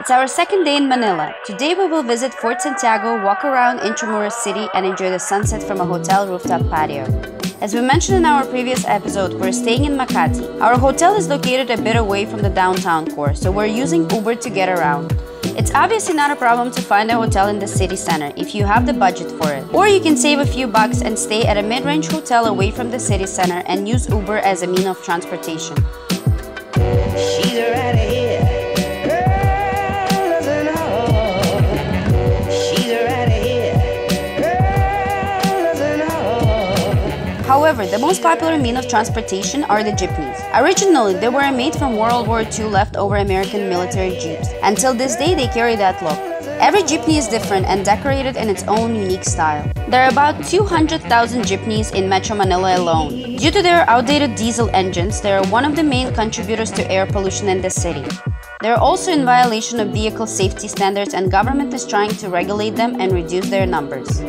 It's our second day in Manila. Today we will visit Fort Santiago, walk around Intramuros City, and enjoy the sunset from a hotel rooftop patio. As we mentioned in our previous episode, we're staying in Makati. Our hotel is located a bit away from the downtown core, so we're using Uber to get around. It's obviously not a problem to find a hotel in the city center if you have the budget for it. Or you can save a few bucks and stay at a mid-range hotel away from the city center and use Uber as a mean of transportation. However, the most popular mean of transportation are the jeepneys. Originally, they were made from World War II leftover American military jeeps. Until this day, they carry that look. Every jeepney is different and decorated in its own unique style. There are about 200,000 jeepneys in Metro Manila alone. Due to their outdated diesel engines, they are one of the main contributors to air pollution in the city. They are also in violation of vehicle safety standards and government is trying to regulate them and reduce their numbers.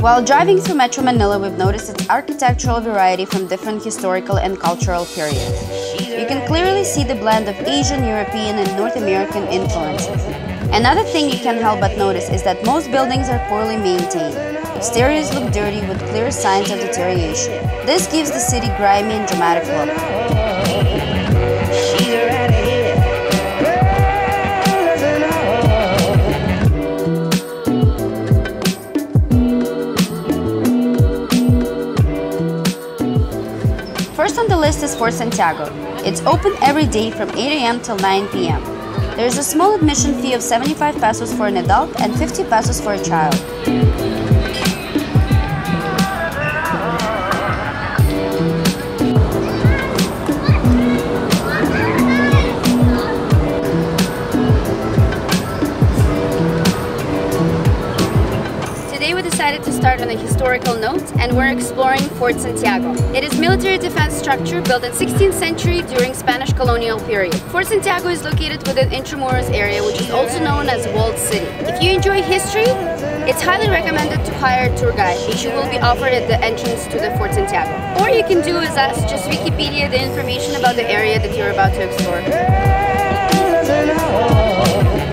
While driving through Metro Manila, we've noticed its architectural variety from different historical and cultural periods. You can clearly see the blend of Asian, European, and North American influences. Another thing you can't help but notice is that most buildings are poorly maintained. Exteriors look dirty with clear signs of deterioration. This gives the city grimy and dramatic look. First on the list is Fort Santiago. It's open every day from 8 a.m. till 9 p.m. There is a small admission fee of 75 pesos for an adult and 50 pesos for a child. Historical note and we're exploring Fort Santiago. It is military defense structure built in 16th century during Spanish colonial period. Fort Santiago is located within Intramuros area which is also known as Walled City. If you enjoy history, it's highly recommended to hire a tour guide which you will be offered at the entrance to the Fort Santiago. Or you can do is ask just Wikipedia the information about the area that you're about to explore.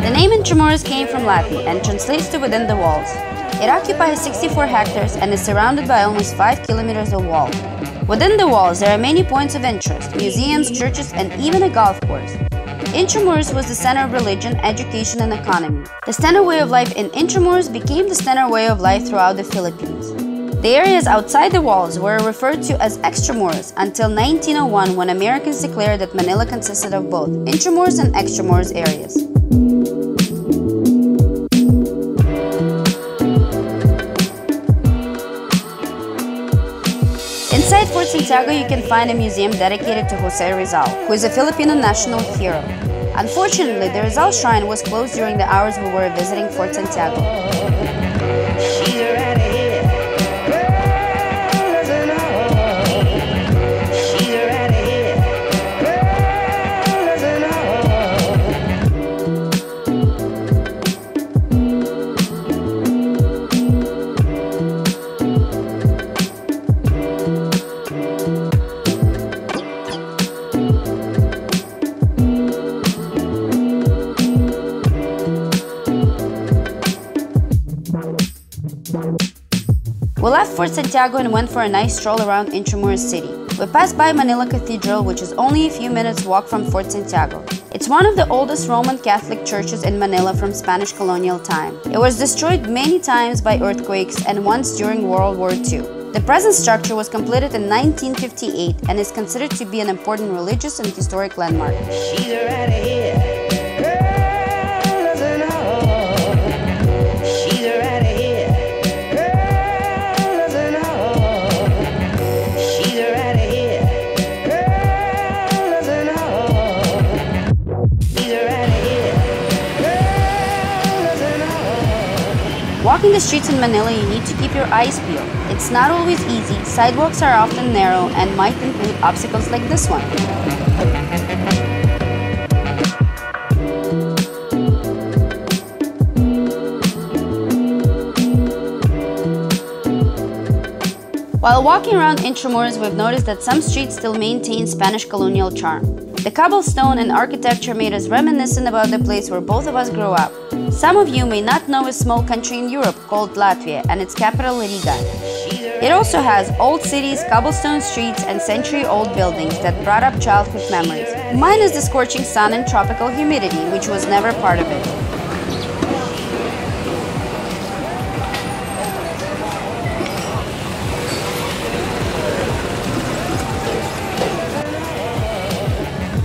The name Intramuros came from Latin and translates to within the walls. It occupies 64 hectares and is surrounded by almost 5 kilometers of wall. Within the walls, there are many points of interest, museums, churches, and even a golf course. Intramuros was the center of religion, education, and economy. The standard way of life in Intramuros became the standard way of life throughout the Philippines. The areas outside the walls were referred to as Extramuros until 1901 when Americans declared that Manila consisted of both Intramuros and Extramuros areas. Santiago, you can find a museum dedicated to Jose Rizal, who is a Filipino national hero. Unfortunately, the Rizal Shrine was closed during the hours we were visiting Fort Santiago. Fort Santiago and went for a nice stroll around Intramuros City. We passed by Manila Cathedral, which is only a few minutes walk from Fort Santiago. It's one of the oldest Roman Catholic churches in Manila from Spanish colonial time. It was destroyed many times by earthquakes and once during World War II. The present structure was completed in 1958 and is considered to be an important religious and historic landmark. Walking the streets in Manila, you need to keep your eyes peeled. It's not always easy, sidewalks are often narrow and might include obstacles like this one. While walking around Intramuros, we've noticed that some streets still maintain Spanish colonial charm. The cobblestone and architecture made us reminiscent about the place where both of us grew up. Some of you may not know a small country in Europe called Latvia and its capital Riga. It also has old cities, cobblestone streets, and century-old buildings that brought up childhood memories, minus the scorching sun and tropical humidity, which was never part of it.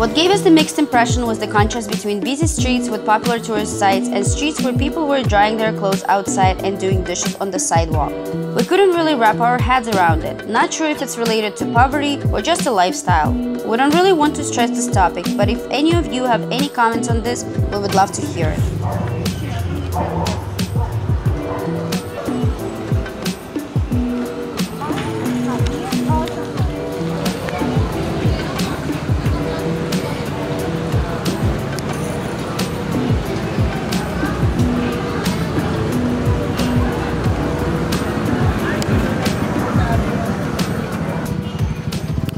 What gave us the mixed impression was the contrast between busy streets with popular tourist sites and streets where people were drying their clothes outside and doing dishes on the sidewalk. We couldn't really wrap our heads around it, not sure if it's related to poverty or just a lifestyle. We don't really want to stress this topic, but if any of you have any comments on this, we would love to hear it.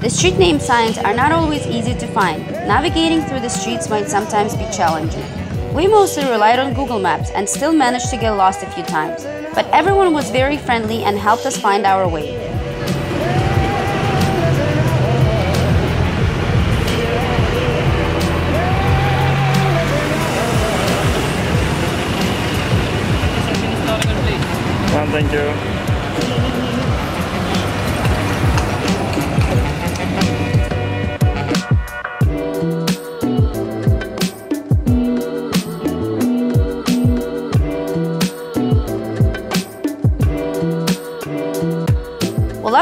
The street name signs are not always easy to find. Navigating through the streets might sometimes be challenging. We mostly relied on Google Maps and still managed to get lost a few times. But everyone was very friendly and helped us find our way. Thank you.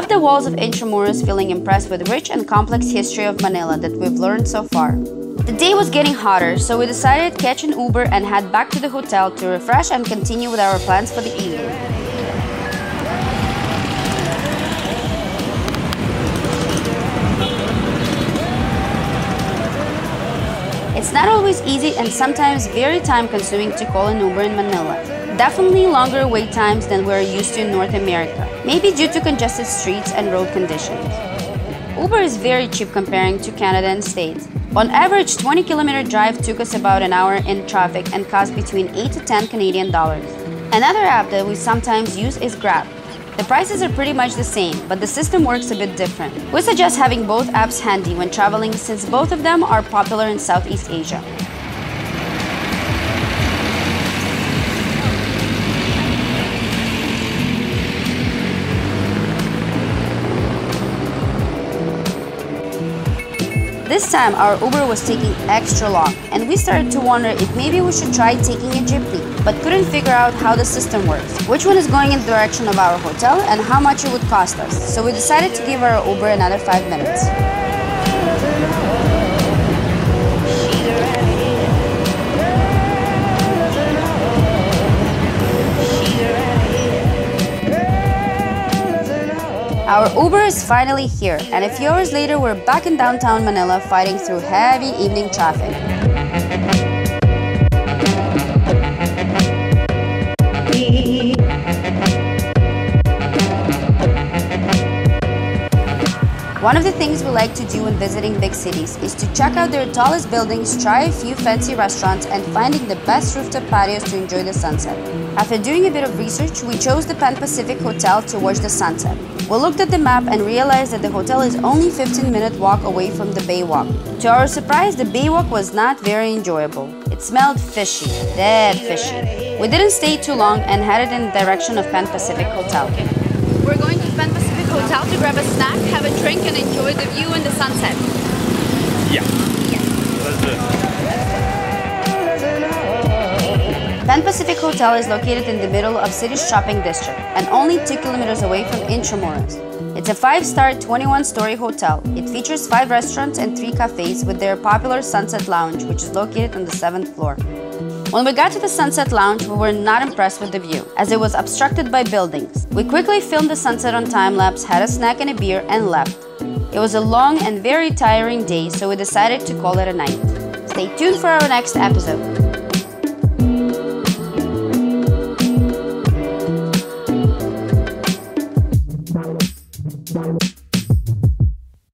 Left the walls of Intramuros feeling impressed with rich and complex history of Manila that we've learned so far. The day was getting hotter, so we decided to catch an Uber and head back to the hotel to refresh and continue with our plans for the evening. It's not always easy and sometimes very time consuming to call an Uber in Manila. Definitely longer wait times than we're used to in North America, maybe due to congested streets and road conditions. Uber is very cheap comparing to Canada and States. On average, 20 kilometer drive took us about an hour in traffic and cost between 8 to 10 Canadian dollars. Another app that we sometimes use is Grab. The prices are pretty much the same, but the system works a bit different. We suggest having both apps handy when traveling since both of them are popular in Southeast Asia. This time our Uber was taking extra long and we started to wonder if maybe we should try taking a jeepney, but couldn't figure out how the system works, which one is going in the direction of our hotel and how much it would cost us. So we decided to give our Uber another 5 minutes. Our Uber is finally here, and a few hours later, we're back in downtown Manila fighting through heavy evening traffic. One of the things we like to do when visiting big cities is to check out their tallest buildings, try a few fancy restaurants, and finding the best rooftop patios to enjoy the sunset. After doing a bit of research, we chose the Pan Pacific Hotel to watch the sunset. We looked at the map and realized that the hotel is only 15 minute walk away from the Baywalk. To our surprise, the Baywalk was not very enjoyable. It smelled fishy, dead fishy. We didn't stay too long and headed in the direction of Pan Pacific Hotel. We're going to Pan Pacific Hotel to grab a snack, have a drink, and enjoy the view and the sunset. Yeah. Pan Pacific Hotel is located in the middle of city's shopping district and only 2 kilometers away from Intramuros. It's a 5-star 21-story hotel. It features 5 restaurants and 3 cafes with their popular Sunset Lounge, which is located on the 7th floor. When we got to the Sunset Lounge, we were not impressed with the view, as it was obstructed by buildings. We quickly filmed the sunset on time-lapse, had a snack and a beer, and left. It was a long and very tiring day, so we decided to call it a night. Stay tuned for our next episode.